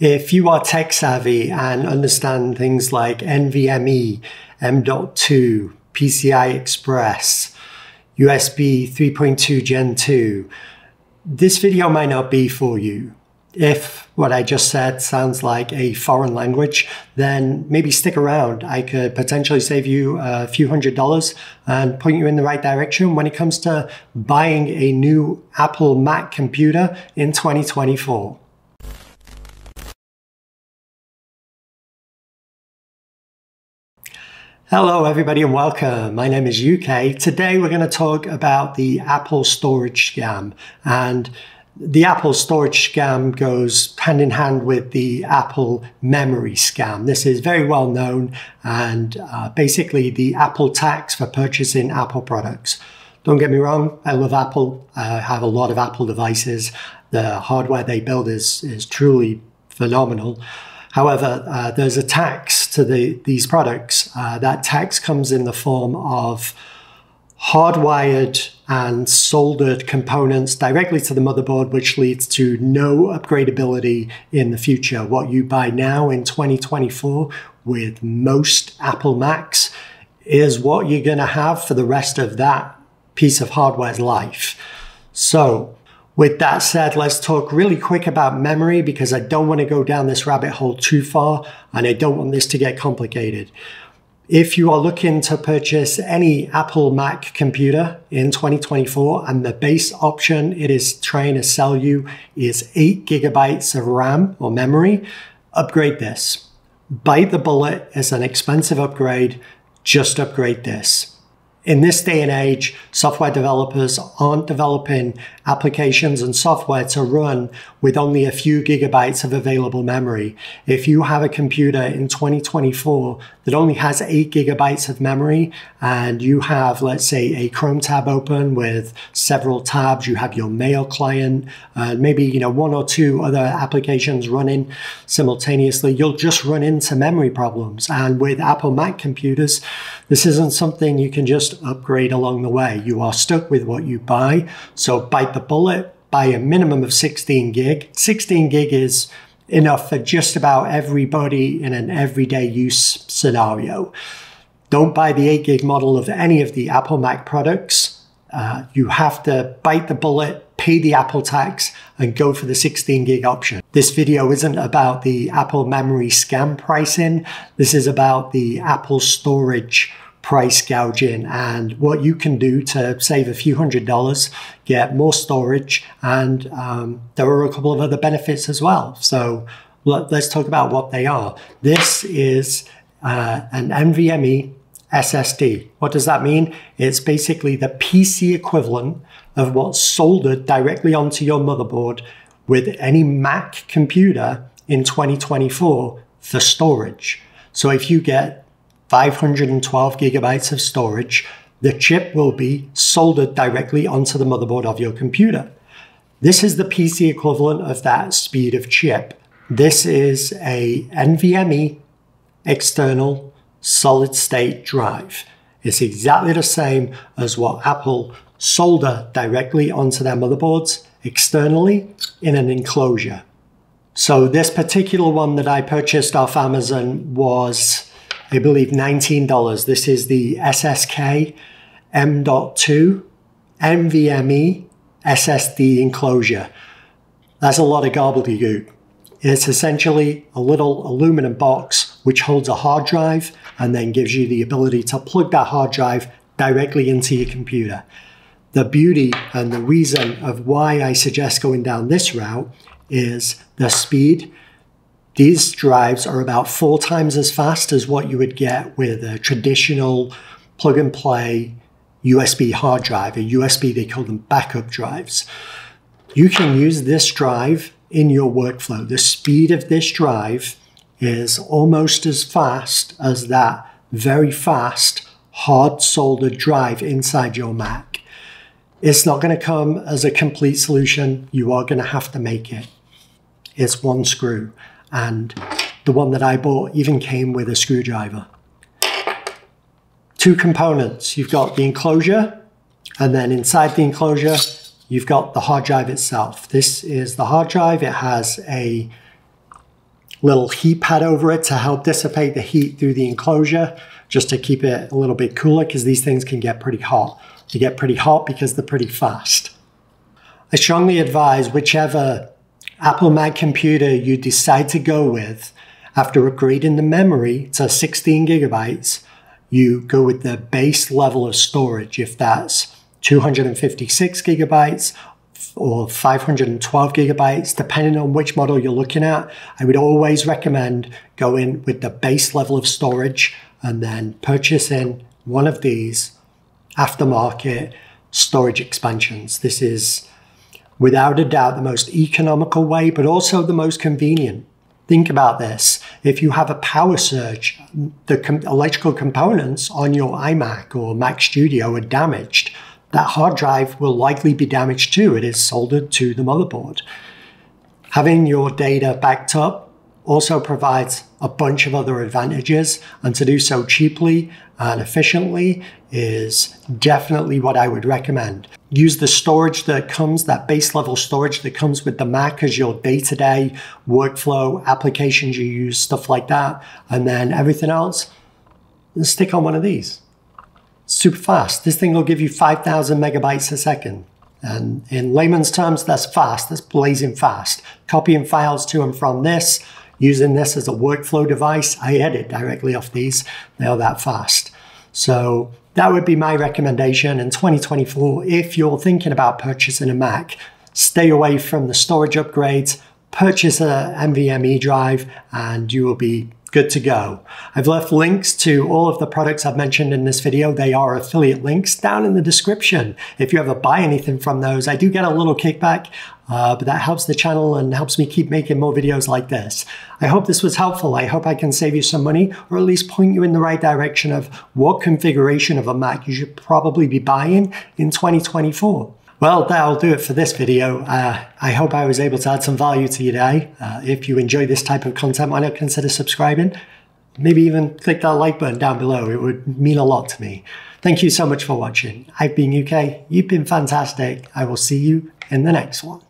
If you are tech savvy and understand things like NVMe, M.2, PCI Express, USB 3.2 Gen 2, this video might not be for you. If what I just said sounds like a foreign language, then maybe stick around. I could potentially save you a few hundred dollars and point you in the right direction when it comes to buying a new Apple Mac computer in 2024. Hello, everybody, and welcome. My name is Youkay. Today, we're going to talk about the Apple storage scam. And the Apple storage scam goes hand in hand with the Apple memory scam. This is very well known and uh, basically the Apple tax for purchasing Apple products. Don't get me wrong, I love Apple. I have a lot of Apple devices. The hardware they build is, is truly phenomenal. However, uh, there's a tax to the, these products. Uh, that tax comes in the form of hardwired and soldered components directly to the motherboard, which leads to no upgradability in the future. What you buy now in 2024 with most Apple Macs is what you're going to have for the rest of that piece of hardware's life. So with that said, let's talk really quick about memory because I don't want to go down this rabbit hole too far and I don't want this to get complicated. If you are looking to purchase any Apple Mac computer in 2024 and the base option it is trying to sell you is 8 gigabytes of RAM or memory, upgrade this. Bite the bullet is an expensive upgrade, just upgrade this in this day and age, software developers aren't developing applications and software to run with only a few gigabytes of available memory. If you have a computer in 2024 that only has eight gigabytes of memory and you have, let's say, a Chrome tab open with several tabs, you have your mail client, uh, maybe, you know, one or two other applications running simultaneously, you'll just run into memory problems. And with Apple Mac computers, this isn't something you can just upgrade along the way. You are stuck with what you buy. So bite the bullet, buy a minimum of 16 gig. 16 gig is enough for just about everybody in an everyday use scenario. Don't buy the 8 gig model of any of the Apple Mac products. Uh, you have to bite the bullet, pay the Apple tax, and go for the 16 gig option. This video isn't about the Apple memory scam pricing. This is about the Apple storage price gouging and what you can do to save a few hundred dollars, get more storage, and um, there are a couple of other benefits as well. So let, us talk about what they are. This is uh, an NVMe SSD. What does that mean? It's basically the PC equivalent of what's soldered directly onto your motherboard with any Mac computer in 2024 for storage. So if you get 512 gigabytes of storage, the chip will be soldered directly onto the motherboard of your computer. This is the PC equivalent of that speed of chip. This is a NVMe external solid state drive. It's exactly the same as what Apple solder directly onto their motherboards externally in an enclosure. So this particular one that I purchased off Amazon was I believe $19. This is the SSK M.2 NVMe SSD enclosure. That's a lot of gobbledygook. It's essentially a little aluminum box which holds a hard drive and then gives you the ability to plug that hard drive directly into your computer. The beauty and the reason of why I suggest going down this route is the speed these drives are about four times as fast as what you would get with a traditional plug and play USB hard drive, a USB, they call them backup drives. You can use this drive in your workflow. The speed of this drive is almost as fast as that very fast hard soldered drive inside your Mac. It's not going to come as a complete solution. You are going to have to make it. It's one screw and the one that I bought even came with a screwdriver. Two components. You've got the enclosure, and then inside the enclosure, you've got the hard drive itself. This is the hard drive. It has a little heat pad over it to help dissipate the heat through the enclosure, just to keep it a little bit cooler because these things can get pretty hot. They get pretty hot because they're pretty fast. I strongly advise whichever Apple Mac computer you decide to go with, after upgrading the memory to 16 gigabytes, you go with the base level of storage. If that's 256 gigabytes or 512 gigabytes, depending on which model you're looking at, I would always recommend going with the base level of storage and then purchasing one of these aftermarket storage expansions. This is without a doubt the most economical way, but also the most convenient. Think about this. If you have a power surge, the com- electrical components on your iMac or Mac Studio are damaged. That hard drive will likely be damaged too. It is soldered to the motherboard. Having your data backed up also provides a bunch of other advantages, and to do so cheaply and efficiently is definitely what I would recommend. Use the storage that comes, that base level storage that comes with the Mac as your day to day workflow, applications you use, stuff like that, and then everything else, stick on one of these. Super fast. This thing will give you 5,000 megabytes a second. And in layman's terms, that's fast. That's blazing fast. Copying files to and from this using this as a workflow device, I edit directly off these. They're that fast. So that would be my recommendation in 2024. If you're thinking about purchasing a Mac, stay away from the storage upgrades, purchase a NVMe drive, and you will be good to go. I've left links to all of the products I've mentioned in this video. They are affiliate links down in the description. If you ever buy anything from those, I do get a little kickback, uh, but that helps the channel and helps me keep making more videos like this. I hope this was helpful. I hope I can save you some money or at least point you in the right direction of what configuration of a Mac you should probably be buying in 2024. Well, that'll do it for this video. Uh, I hope I was able to add some value to you today. Uh, if you enjoy this type of content, why not consider subscribing? Maybe even click that like button down below. It would mean a lot to me. Thank you so much for watching. I've been Youkay. You've been fantastic. I will see you in the next one.